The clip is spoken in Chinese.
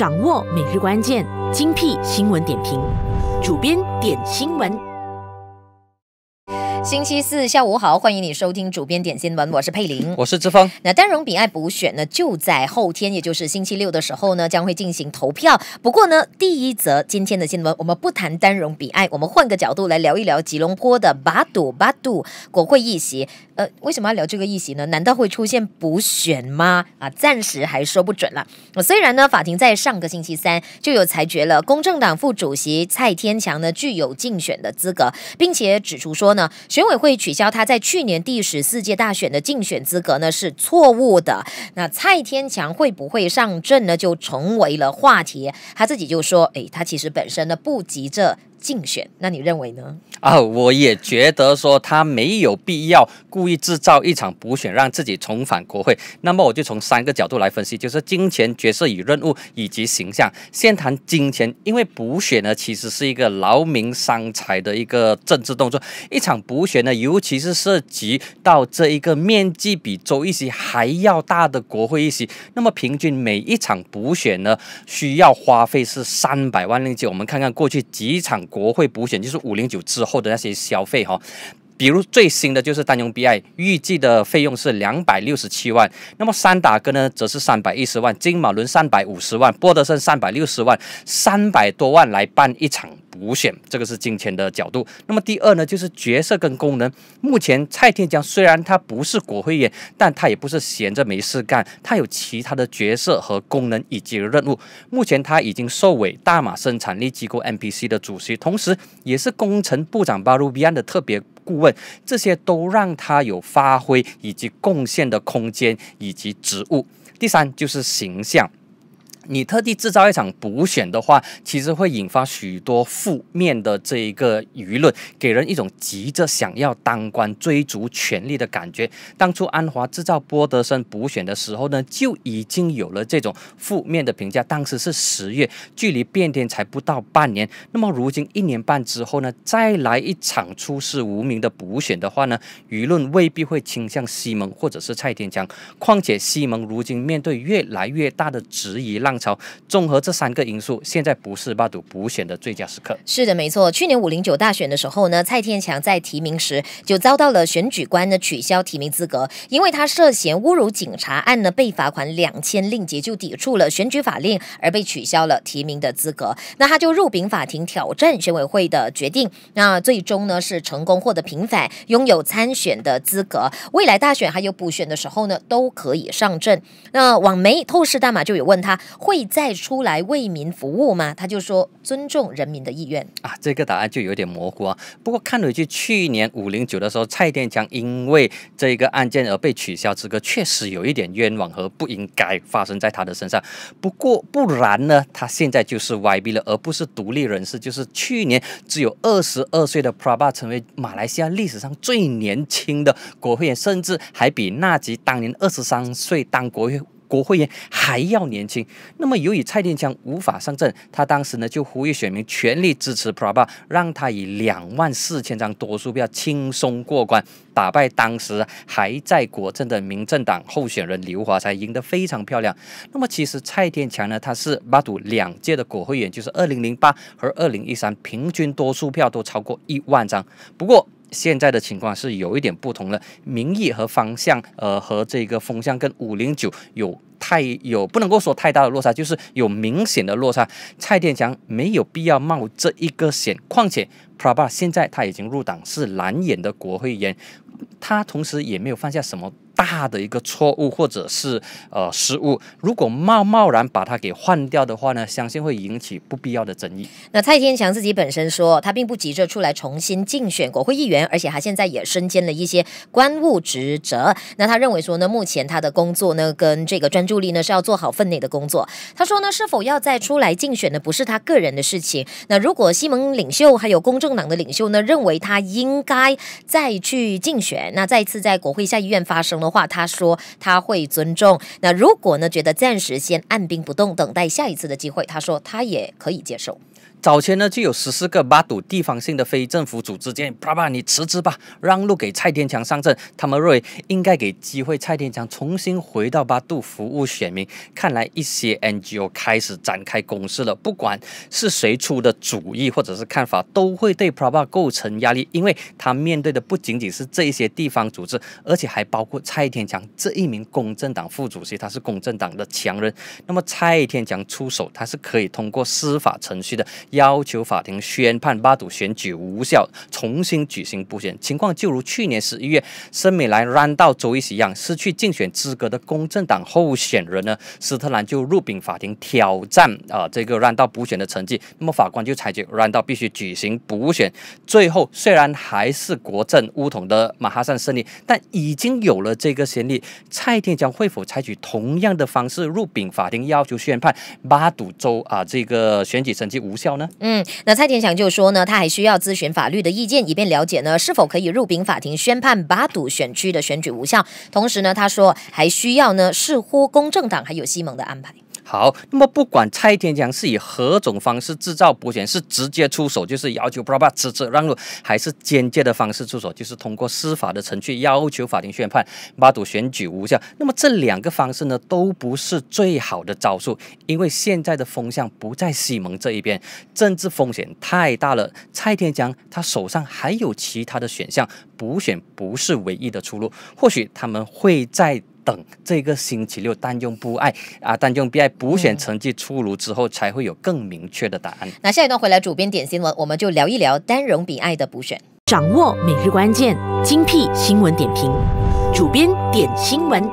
掌握每日关键，精辟新闻点评。主编点新闻。星期四下午好，欢迎你收听主编点新闻，我是佩玲，我是志峰。那丹绒比爱补选呢，就在后天，也就是星期六的时候呢，将会进行投票。不过呢，第一则今天的新闻，我们不谈丹绒比爱，我们换个角度来聊一聊吉隆坡的巴杜巴杜国会议席。呃，为什么要聊这个议席呢？难道会出现补选吗？啊，暂时还说不准了。虽然呢，法庭在上个星期三就有裁决了，公正党副主席蔡天强呢具有竞选的资格，并且指出说呢。选选委会取消他在去年第十四届大选的竞选资格呢，是错误的。那蔡天强会不会上阵呢？就成为了话题。他自己就说：“哎，他其实本身呢不急着。”竞选，那你认为呢？啊，我也觉得说他没有必要故意制造一场补选，让自己重返国会。那么我就从三个角度来分析，就是金钱、角色与任务以及形象。先谈金钱，因为补选呢其实是一个劳民伤财的一个政治动作。一场补选呢，尤其是涉及到这一个面积比州议席还要大的国会议席，那么平均每一场补选呢，需要花费是三百万令吉。我们看看过去几场。国会补选就是五零九之后的那些消费哈，比如最新的就是单用 BI，预计的费用是两百六十七万，那么三打哥呢则是三百一十万，金马伦三百五十万，波德森三百六十万，三百多万来办一场。补选，这个是金钱的角度。那么第二呢，就是角色跟功能。目前蔡天江虽然他不是国会员，但他也不是闲着没事干，他有其他的角色和功能以及任务。目前他已经受委大马生产力机构 MPC 的主席，同时也是工程部长巴鲁比安的特别顾问，这些都让他有发挥以及贡献的空间以及职务。第三就是形象。你特地制造一场补选的话，其实会引发许多负面的这一个舆论，给人一种急着想要当官、追逐权力的感觉。当初安华制造波德森补选的时候呢，就已经有了这种负面的评价。当时是十月，距离变天才不到半年。那么如今一年半之后呢，再来一场出师无名的补选的话呢，舆论未必会倾向西蒙或者是蔡天强。况且西蒙如今面对越来越大的质疑浪。潮综合这三个因素，现在不是巴赌补选的最佳时刻。是的，没错。去年五零九大选的时候呢，蔡天强在提名时就遭到了选举官呢取消提名资格，因为他涉嫌侮辱警察案呢被罚款两千令吉，就抵触了选举法令而被取消了提名的资格。那他就入禀法庭挑战选委会的决定，那最终呢是成功获得平反，拥有参选的资格。未来大选还有补选的时候呢，都可以上阵。那网媒透视大马就有问他。会再出来为民服务吗？他就说尊重人民的意愿啊，这个答案就有点模糊啊。不过看回去，去年五零九的时候，蔡天强因为这个案件而被取消资格，确实有一点冤枉和不应该发生在他的身上。不过不然呢，他现在就是 YB 了，而不是独立人士。就是去年只有二十二岁的 Prabha 成为马来西亚历史上最年轻的国会员，甚至还比纳吉当年二十三岁当国会。国会议员还要年轻，那么由于蔡天强无法上阵，他当时呢就呼吁选民全力支持 Prabha，让他以两万四千张多数票轻松过关，打败当时还在国政的民政党候选人刘华才，赢得非常漂亮。那么其实蔡天强呢，他是巴赌两届的国会议员，就是二零零八和二零一三，平均多数票都超过一万张。不过。现在的情况是有一点不同了，民意和方向，呃，和这个风向跟五零九有太有不能够说太大的落差，就是有明显的落差。蔡天强没有必要冒这一个险，况且 Prabha 现在他已经入党是蓝眼的国会议员，他同时也没有犯下什么。大的一个错误或者是呃失误，如果贸贸然把它给换掉的话呢，相信会引起不必要的争议。那蔡天强自己本身说，他并不急着出来重新竞选国会议员，而且他现在也身兼了一些官务职责。那他认为说呢，目前他的工作呢跟这个专注力呢是要做好分内的工作。他说呢，是否要再出来竞选呢，不是他个人的事情。那如果西蒙领袖还有公正党的领袖呢，认为他应该再去竞选，那再次在国会下议院发生了。话他说他会尊重。那如果呢觉得暂时先按兵不动，等待下一次的机会，他说他也可以接受。早前呢，就有十四个巴堵地方性的非政府组织建议，爸爸你辞职吧，让路给蔡天强上阵。他们认为应该给机会蔡天强重新回到巴堵服务选民。看来一些 NGO 开始展开攻势了，不管是谁出的主意或者是看法，都会对 Prabha 构成压力，因为他面对的不仅仅是这一些地方组织，而且还包括蔡天强这一名公正党副主席，他是公正党的强人。那么蔡天强出手，他是可以通过司法程序的。要求法庭宣判巴堵选举无效，重新举行补选。情况就如去年十一月森美兰让到州一席一样，失去竞选资格的公正党候选人呢，斯特兰就入禀法庭挑战啊这个让到补选的成绩。那么法官就裁决让到必须举行补选。最后虽然还是国政乌统的马哈善胜利，但已经有了这个先例。蔡天将会否采取同样的方式入禀法庭，要求宣判巴堵州啊这个选举成绩无效？嗯，那蔡天祥就说呢，他还需要咨询法律的意见，以便了解呢是否可以入禀法庭宣判把赌选区的选举无效。同时呢，他说还需要呢视乎公正党还有西蒙的安排。好，那么不管蔡天强是以何种方式制造补选，是直接出手，就是要求 Prabha 辞职让路，还是间接的方式出手，就是通过司法的程序要求法庭宣判巴堵选举无效。那么这两个方式呢，都不是最好的招数，因为现在的风向不在西蒙这一边，政治风险太大了。蔡天强他手上还有其他的选项，补选不是唯一的出路，或许他们会在。等这个星期六，单用不爱啊，单用 BI 补选成绩出炉之后，才会有更明确的答案。那下一段回来，主编点新闻，我们就聊一聊单容比爱的补选，掌握每日关键，精辟新闻点评，主编点新闻。